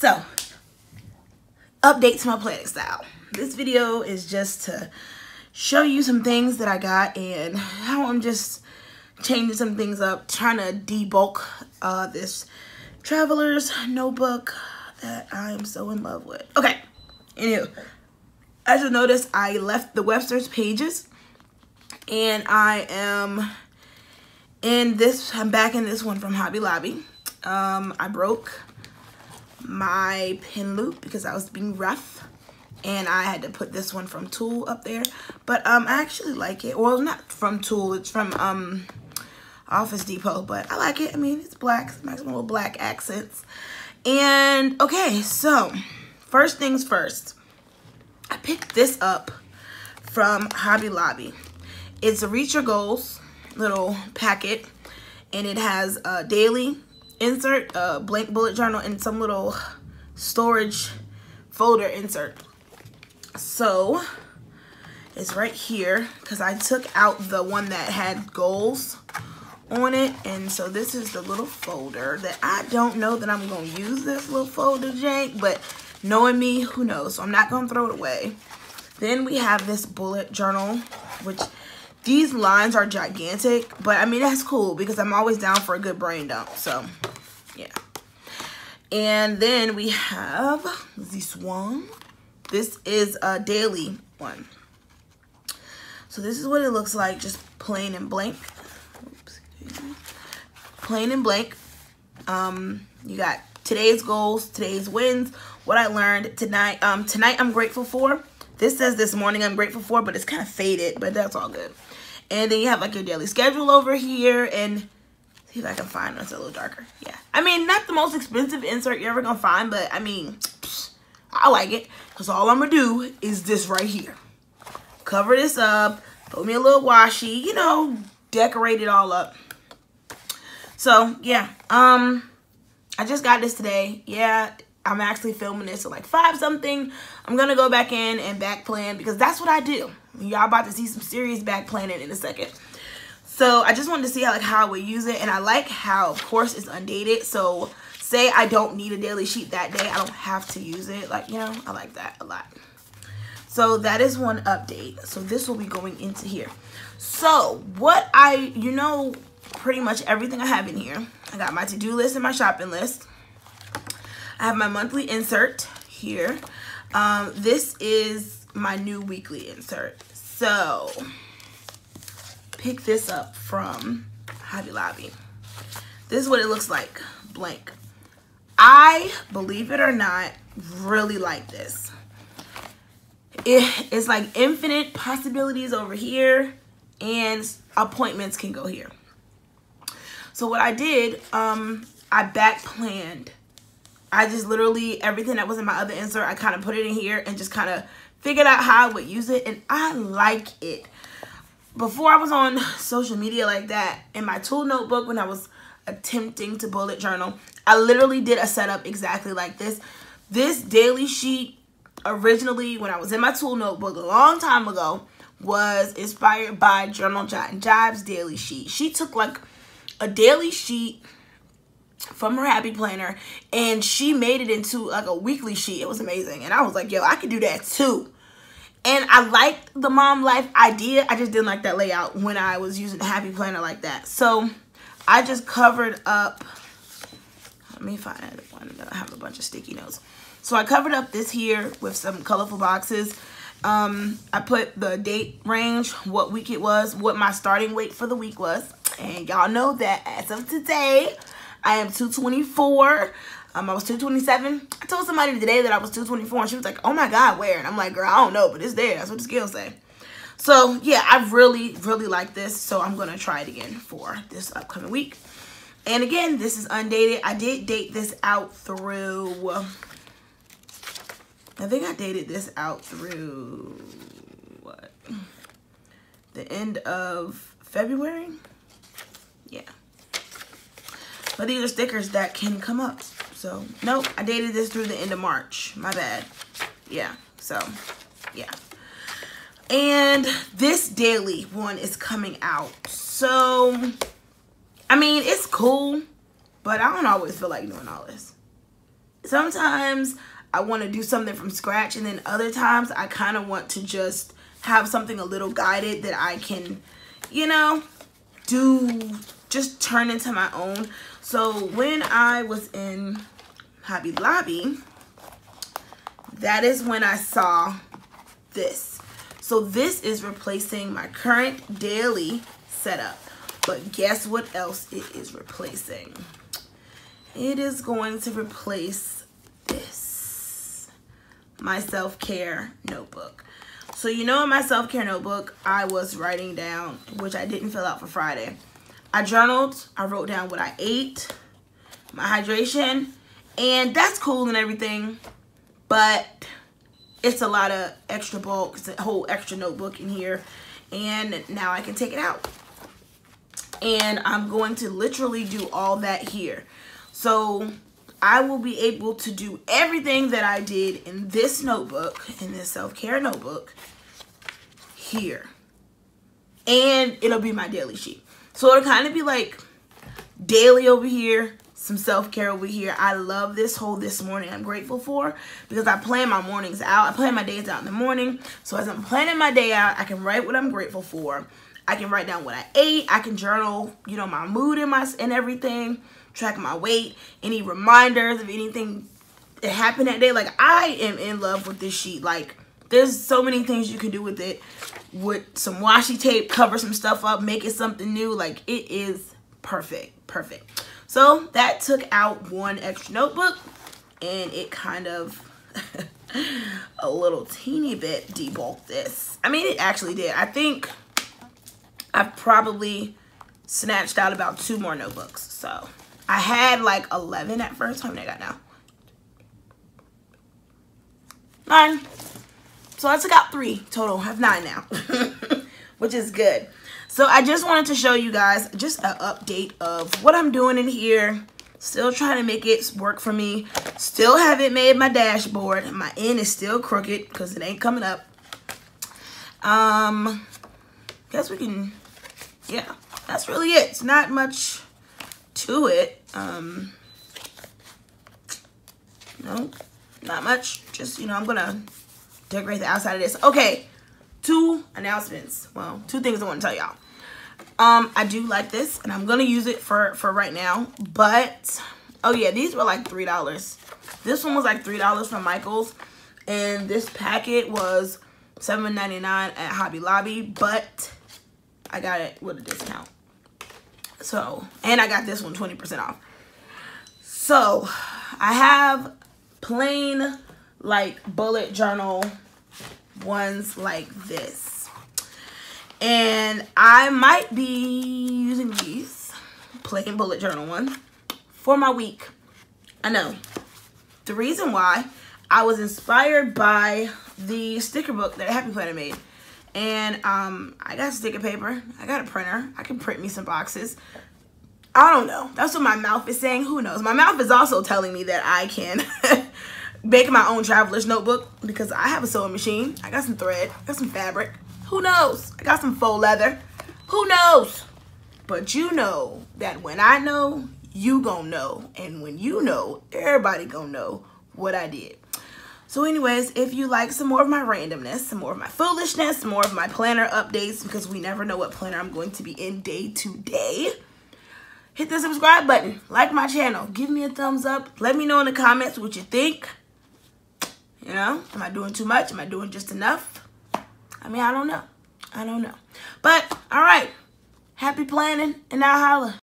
So, update to my planning style. This video is just to show you some things that I got and how I'm just changing some things up, trying to debulk uh, this traveler's notebook that I am so in love with. Okay, anyway, as you notice, I left the Webster's pages and I am in this, I'm back in this one from Hobby Lobby. Um, I broke my pin loop because I was being rough and I had to put this one from TUL up there. But um, I actually like it. Well, not from TUL, it's from um, Office Depot, but I like it. I mean, it's black, it's nice little black accents. And okay, so first things first, I picked this up from Hobby Lobby. It's a Reach Your Goals little packet, and it has a daily insert, a blank bullet journal, in some little storage folder insert. So, it's right here because I took out the one that had goals on it. And so this is the little folder that I don't know that I'm gonna use this little folder jank but knowing me who knows? So I'm not gonna throw it away. Then we have this bullet journal which these lines are gigantic but I mean that's cool because I'm always down for a good brain dump so yeah and then we have this one this is a daily one so this is what it looks like just plain and blank plain and blank. Um, you got today's goals, today's wins, what I learned tonight. Um, tonight I'm grateful for. This says this morning I'm grateful for, but it's kind of faded, but that's all good. And then you have like your daily schedule over here and see if I can find it. It's a little darker. Yeah. I mean, not the most expensive insert you're ever going to find, but I mean, I like it because all I'm going to do is this right here. Cover this up, put me a little washi, you know, decorate it all up. So yeah, um, I just got this today. Yeah, I'm actually filming this at like five something. I'm gonna go back in and back plan because that's what I do. Y'all about to see some serious back planning in a second. So I just wanted to see how like how I would use it, and I like how of course it's undated. So say I don't need a daily sheet that day, I don't have to use it. Like you know, I like that a lot. So that is one update. So this will be going into here. So what I, you know, pretty much everything I have in here. I got my to-do list and my shopping list. I have my monthly insert here. Um, this is my new weekly insert. So, pick this up from Hobby Lobby. This is what it looks like, blank. I, believe it or not, really like this. It, it's like infinite possibilities over here and appointments can go here. So what I did, um, I back planned. I just literally, everything that was in my other insert, I kind of put it in here and just kind of figured out how I would use it. And I like it. Before I was on social media like that, in my TUL notebook when I was attempting to bullet journal, I literally did a setup exactly like this. This daily sheet, originally when I was in my TUL notebook a long time ago, was inspired by Journal Jot and Jibes daily sheet. She took like a daily sheet from her happy planner and she made it into like a weekly sheet. It was amazing. And I was like, yo, I could do that too. And I liked the mom life idea. I just didn't like that layout when I was using the happy planner like that. So I just covered up, let me find one. I have a bunch of sticky notes. So I covered up this here with some colorful boxes. Um, I put the date range, what week it was, what my starting weight for the week was. And y'all know that as of today, I am 224. Um, I was 227. I told somebody today that I was 224 and she was like, oh my God, where? And I'm like, girl, I don't know, but it's there. That's what the scales say. So yeah, I really, really like this. So I'm going to try it again for this upcoming week. And again, this is undated. I did date this out through, I think I dated this out through, what? The end of February? yeah. But these are stickers that can come up. So, nope, I dated this through the end of March. My bad. Yeah, so, yeah. And this daily one is coming out. So, I mean, it's cool, but I don't always feel like doing all this. sometimes I want to do something from scratch and then other times I kind of want to just have something a little guided that I can, you know, do, just turn into my own. So when I was in Hobby Lobby, that is when I saw this. So this is replacing my current daily setup. But guess what else it is replacing? It is going to replace this, my self-care notebook. So you know in my self-care notebook, I was writing down, which I didn't fill out for Friday. I journaled, I wrote down what I ate, my hydration, and that's cool and everything, but it's a lot of extra bulk, it's a whole extra notebook in here, and now I can take it out. And I'm going to literally do all that here. So I will be able to do everything that I did in this notebook, in this self-care notebook, here. And it'll be my daily sheet. So it'll kind of be like daily over here, some self-care over here. I love this whole this morning I'm grateful for because I plan my mornings out. I plan my days out in the morning. So as I'm planning my day out, I can write what I'm grateful for. I can write down what I ate. I can journal, you know, my mood and my and everything track my weight, any reminders of anything that happened that day. Like, I am in love with this sheet. Like, there's so many things you can do with it. With some washi tape, cover some stuff up, make it something new. Like, it is perfect. Perfect. So, that took out one extra notebook. And it kind of... a little teeny bit debulked this. I mean, it actually did. I think I've probably snatched out about two more notebooks. So I had like 11 at first. How many I got now? Nine. So I took out three total. I have nine now, which is good. So I just wanted to show you guys just an update of what I'm doing in here. Still trying to make it work for me. Still haven't made my dashboard. My end is still crooked because it ain't coming up. Um, guess we can, yeah, that's really it. It's not much to it. Um, no, not much. Just, you know, I'm going to decorate the outside of this. Okay, two announcements. Well, two things I want to tell y'all. Um, I do like this, and I'm going to use it for, for right now. But, oh yeah, these were like $3. This one was like $3 from Michael's. And this packet was $7.99 at Hobby Lobby. But I got it with a discount. So, and I got this one 20% off. So, I have plain like bullet journal ones like this. And I might be using these plain bullet journal ones for my week. I know. The reason why I was inspired by the sticker book that Happy Planner made. And um, I got sticker paper. I got a printer. I can print me some boxes. I don't know. That's what my mouth is saying. Who knows? My mouth is also telling me that I can make my own traveler's notebook because I have a sewing machine. I got some thread. I got some fabric. Who knows? I got some faux leather. Who knows? But you know that when I know, you gonna know. And when you know, everybody gonna know what I did. So anyways, if you like some more of my randomness, some more of my foolishness, some more of my planner updates, because we never know what planner I'm going to be in day to day, hit the subscribe button, like my channel, give me a thumbs up, let me know in the comments what you think. You know, am I doing too much? Am I doing just enough? I mean, I don't know. I don't know. But, all right. Happy planning, and I'll holla.